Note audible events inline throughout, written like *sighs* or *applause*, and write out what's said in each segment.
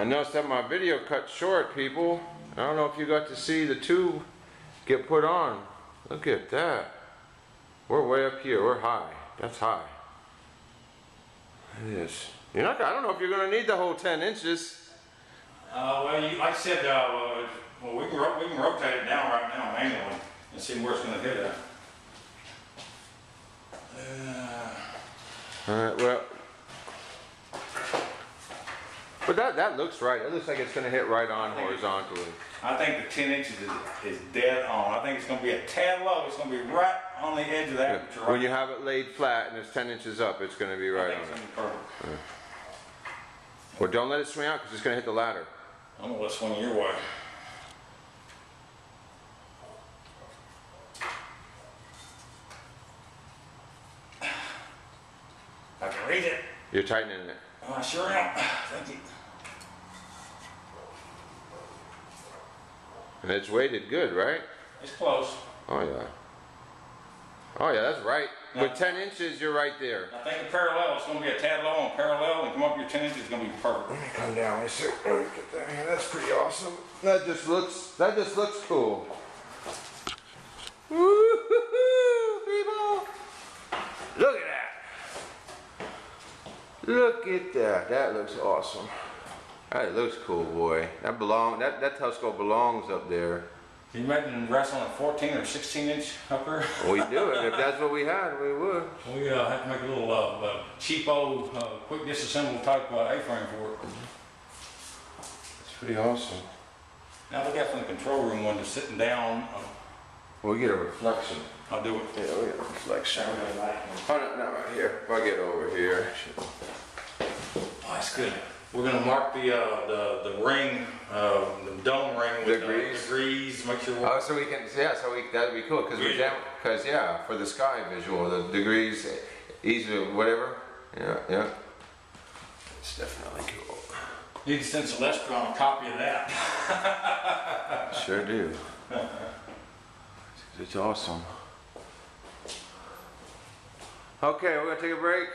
I noticed that my video cut short, people. I don't know if you got to see the tube get put on. Look at that. We're way up here. We're high. That's high. It is. You're not. I don't know if you're gonna need the whole 10 inches. Uh, well, you, like I said, uh, well, we can, we can rotate it down right now manually and see where it's gonna hit at. Uh, All right. Well. But that that looks right. It looks like it's gonna hit right on horizontally. I think the ten inches is, is dead on. I think it's gonna be a tad low. It's gonna be right on the edge of the aperture. When you have it laid flat and it's 10 inches up, it's gonna be I right on it's it. gonna be. Well, don't let it swing out because it's gonna hit the ladder. I'm gonna let swing your way. *sighs* I can read it. You're tightening it. Oh, I sure am. *sighs* Thank you. And it's weighted good, right? It's close. Oh yeah. Oh yeah, that's right. Yeah. With 10 inches, you're right there. I think the parallel, is gonna be a tad low on parallel and come up your ten inches, is gonna be perfect. Let me come down. Let me see. Let me get that here. That's pretty awesome. That just looks. That just looks cool. Woo-hoo-hoo, people! Look at that. Look at that. That looks awesome. That looks cool, boy. That belong. That that telescope belongs up there. Can you imagine wrestling a fourteen or sixteen inch upper? *laughs* We do it. If that's what we had, we would. We uh, have to make a little uh, uh, cheapo, uh, quick disassemble type uh, A-frame for it. It's pretty awesome. Now look out from the control room when they're sitting down. Uh, We get a reflection. I'll do it. Yeah, we get a reflection. Oh, no, not right here. If I get over here. Oh, that's good. We're gonna mark the uh, the the ring, uh, the dome ring with Degrees. Degrees. Make sure. We're, Oh, so we can, yeah, so we, that'd be cool, cause we're Yeah. cause yeah, for the sky visual, the degrees, easy, whatever, yeah, yeah. It's definitely cool. you can send Celestron a copy of that. *laughs* Sure do. It's awesome. Okay, we're gonna take a break,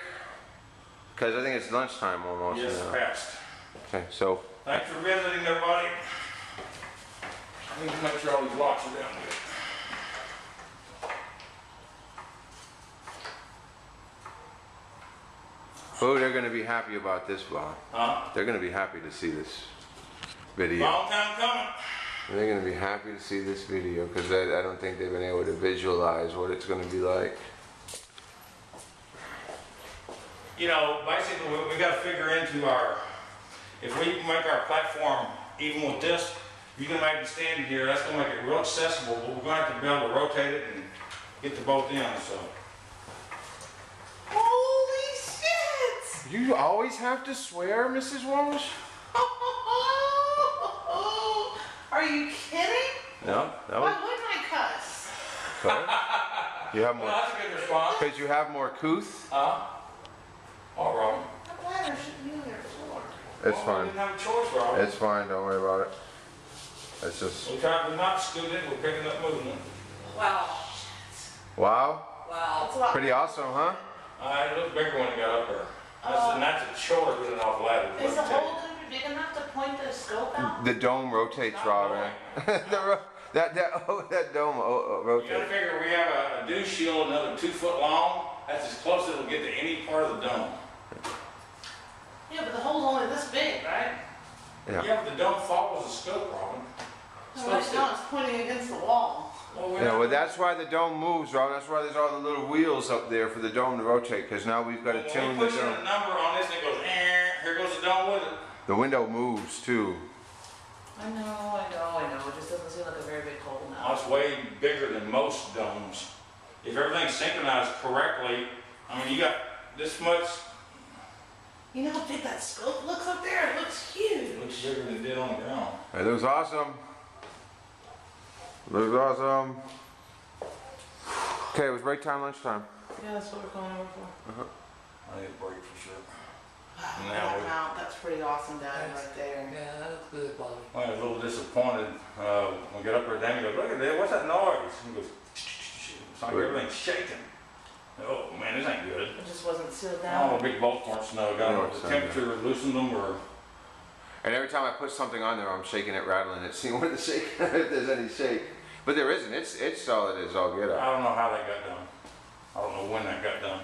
cause I think it's lunchtime almost yes, now. passed. Okay, so, Thanks for visiting, everybody. I need to make sure all these locks are down good. oh, they're gonna be happy about this vlog. Huh? They're gonna be happy to see this video. Long time coming. They're gonna be happy to see this video because I, I don't think they've been able to visualize what it's gonna be like. You know, basically, we, we gotta figure into our, if we make our platform even with this, if you can make it stand here, that's gonna make it real accessible, but we're gonna have to be able to rotate it and get the both ends, so. Holy shit! You always have to swear, Mrs. Walsh? *laughs* Are you kidding? No, that Why wouldn't I cuss? You have Well, more, that's a good response. because you have more couth. Huh? All right. That ladder shouldn't be on your floor. It's Well, We fine. didn't have a choice, Robert. It's fine. Don't worry about it. It's just We tried to not scoot it, we're picking up movement. Wow. wow, Wow. That's a lot. pretty awesome, huh? I it looked bigger when it got up there. That's, uh, and that's a shorter than an off ladder. Is the hole gonna be big enough to point the scope out? The dome rotates, Not Robin. *laughs* the ro- that that *laughs* oh, that dome oh, oh, You gotta figure we have a, a dew shield another two foot long. That's as close as it'll get to any part of the dome. Yeah, the hole's only this big, right? Yeah. Yeah, but the dome follows the scope, Robin. So right now it's pointing against the wall. Well, we're Yeah, not- well, that's why the dome moves, Robin. That's why there's all the little wheels up there for the dome to rotate. Because now we've got to When tune we the push in a dome. number on this, and it goes, eh, here goes the dome with it. The window moves too. I know, I know, I know. It just doesn't seem like a very big hole now. It's way bigger than most domes. If everything's synchronized correctly, I mean, you got this much, You know how big that scope looks up there? It looks huge. it looks bigger than it did on the ground. It looks awesome. Looks awesome. Okay, it was break time, lunchtime. Yeah, that's what we're going over for. Uh -huh. I need a break for sure. Wow, Now that we- mount, that's pretty awesome, Daddy, right there. Yeah, that looks good, Bobby. I was a little disappointed, uh, when we got up there, Danny goes, look at that, what's that noise? He goes, it's like everything's shaking. Oh, man, this ain't good. It just wasn't sealed All down. Oh, the big bolts weren't snug, I don't know if the snug, temperature loosened them or, And every time I put something on there, I'm shaking it, rattling it, *laughs* seeing what the shake, *laughs* if there's any shake. But there isn't. It's it's solid as all get I out. don't know how that got done. I don't know when that got done.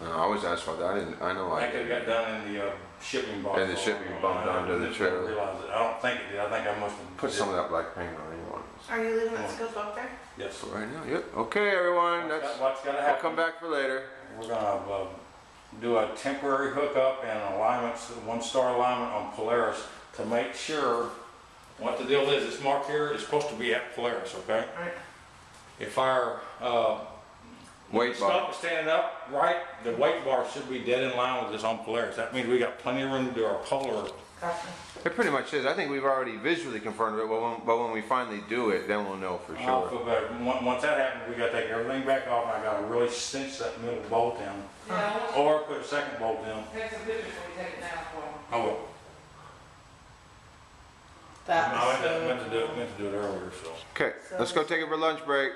No, I about that. I didn't. I know I I think it got done in the uh, shipping box. In the shipping bumped onto the trailer. didn't it. I don't think it did. I think I must have. Put some of that black paint on anyone. Are you leaving that scope up there? Yes. Right now. Yep. Okay, everyone. What's That's. got- What's gotta I'll happen? come back for later. We're gonna, uh, do a temporary hookup and alignments, one star alignment on Polaris to make sure what the deal is. It's marked here, it's supposed to be at Polaris, okay? Alright. If our, uh, Weight bar. Stop standing up, right, the weight bar should be dead in line with this on Polaris. That means we got plenty of room to do our polar. It pretty much is. I think we've already visually confirmed it, but when, but when we finally do it, then we'll know for sure. Uh, I'll sure. feel better. Once, once that happens, we gotta take everything back off and I gotta really cinch that middle bolt down, Yeah, I want Or put a second bolt in. to take some pictures before you take it down for me. I oh, will. That I was so meant to do it, meant to do it earlier, so. Okay, let's go take it for lunch break.